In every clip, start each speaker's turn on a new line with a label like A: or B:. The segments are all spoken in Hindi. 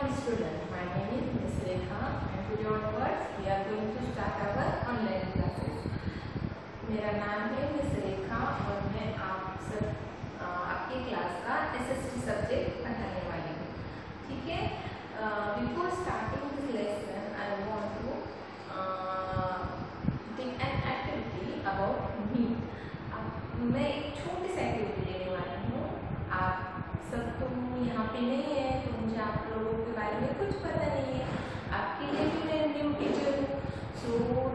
A: morning student. My name is Ms. Rekha, and today onwards we are going to start our online classes. मेरा नाम है और मैं आप सब आपके क्लास का सब्जेक्ट पढ़ाने वाली हूँ ठीक है before starting this activity about me मैं एक छोटी सी एक्टिविटी लेने वाली हूँ आप सब तुम यहाँ पे नहीं है तो लोगों के बारे में कुछ पता नहीं है। आपके लिए भी मैं न्यू टीचर हूँ। So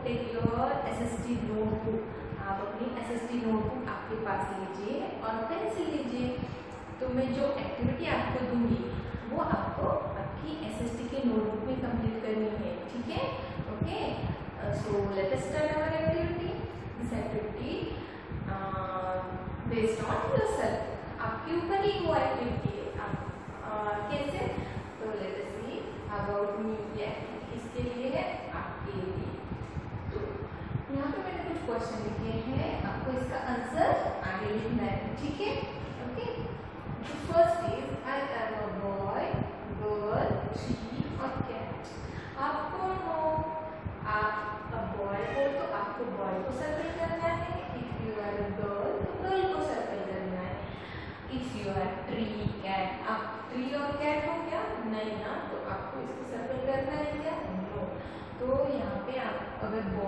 A: take your S S T notebook आप अपनी एस एस टी नोटबुक आपके पास लीजिए और पेंसिल लीजिए। तो मैं जो एक्टिविटी आपको दूँगी, वो आपको आपकी एस एस टी के नोटबुक में कंप्लीट करनी है। ठीक है? Okay so let start our activity this activity based on yourself आपके ऊपर ही वो एक्टिविटी है आप कैसे तो let us see about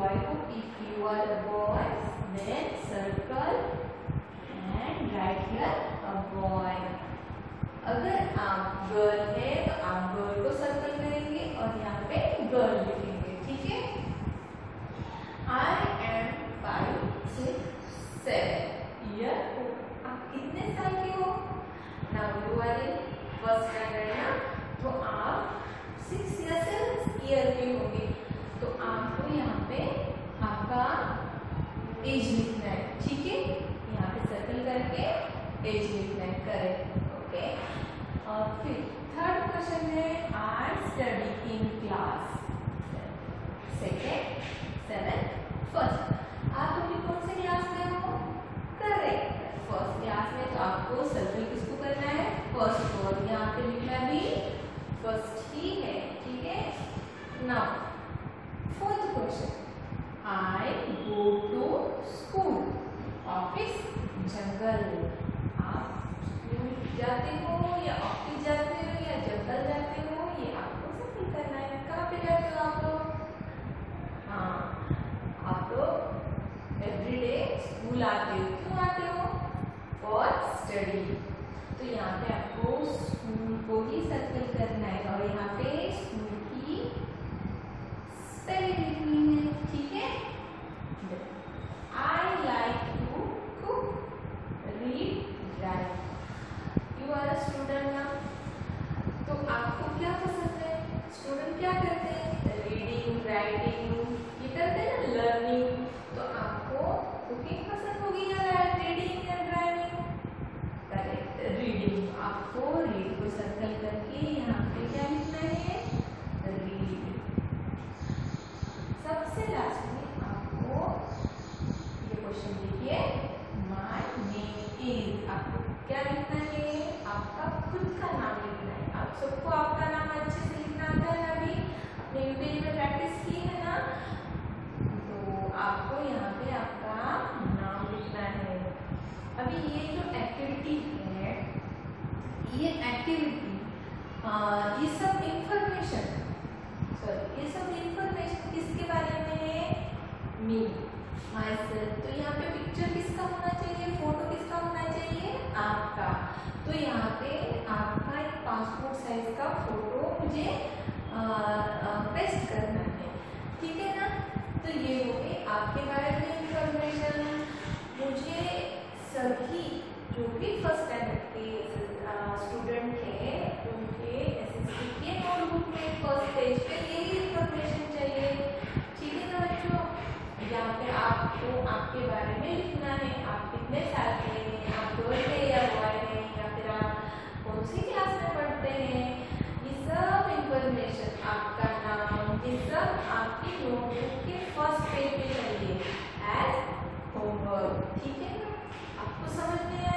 A: boy. If you are boys, then circle and write here आपका एज लिखना है ठीक है? यहाँ पे सर्कल करके एज लिखना है करेक्ट ओके और फिर थर्ड क्वेश्चन है I study in class second seven first आप अभी कौन से क्लास में हो? करेक्ट फ़र्स्ट क्लास में तो आपको सर्कल किसको करना है? फ़र्स्ट को और यहाँ पे लिखना भी. फ़र्स्ट ही है? ठीक है? Now fourth question I go to school office jungle आप स्कूल जाते हो, या ऑफ़िस जाते हो, या जंगल जाते हो, ये आपको सर्कल करना है? कहाँ पे जाते हो आप लोग? हाँ आप लोग एवरीडे स्कूल आते हो, क्यों आते हो? फॉर स्टडी तो यहाँ पे आपको स्कूल को ही सर्कल करना है और यहाँ पे स्कूल की स्पेलिंग लिखनी है ठीक है I like to cook read write you are a student ना तो आपको क्या पसंद है स्टूडेंट क्या करते हैं रीडिंग राइटिंग ये करते हैं ना लर्निंग तो आपको कुकिंग पसंद होगी या रीडिंग या ड्राइविंग करेक्ट रीडिंग आपको रीड को सर्कल करके यहाँ पे क्या लिखना है? रीड सबसे लास्ट में आपको ये क्वेश्चन देखिए. माय नेम इज़ आपको क्या लिखना है? आपका खुद का नाम लिखना है. आप सबको आपका नाम अच्छे से लिखना आता है अभी. अपने यूट्यूब में प्रैक्टिस की है ना? आपको यहाँ पे आपका नाम लिखना है। अभी ये जो एक्टिविटी है, ये एक्टिविटी ये सब इंफॉर्मेशन सॉरी ये सब इंफॉर्मेशन किसके बारे में है? मी माई सेल्फ तो यहाँ पे पिक्चर किसका होना चाहिए? फ़ोटो किसका होना चाहिए? आपका। तो यहाँ पे आपका एक पासपोर्ट साइज़ का फ़ोटो मुझे पेस्ट आपके बारे में इंफॉर्मेशन मुझे सभी जो भी फ़र्स्ट स्टैंडर्ड के स्टूडेंट उनके एस एस सी के में फ़र्स्ट पेज पे यही चाहिए। ठीक है ना बच्चों? यहाँ पे आपको आपके बारे में लिखना है, आप कितने साल के हैं, आप गर्ल है या बॉय है, या फिर आप कौन सी क्लास में पढ़ते हैं, ये सब इंफॉर्मेशन आपका नाम, ये सब आपकी नोटबुक के फ़र्स्ट ठीक है? आपको समझ में आया?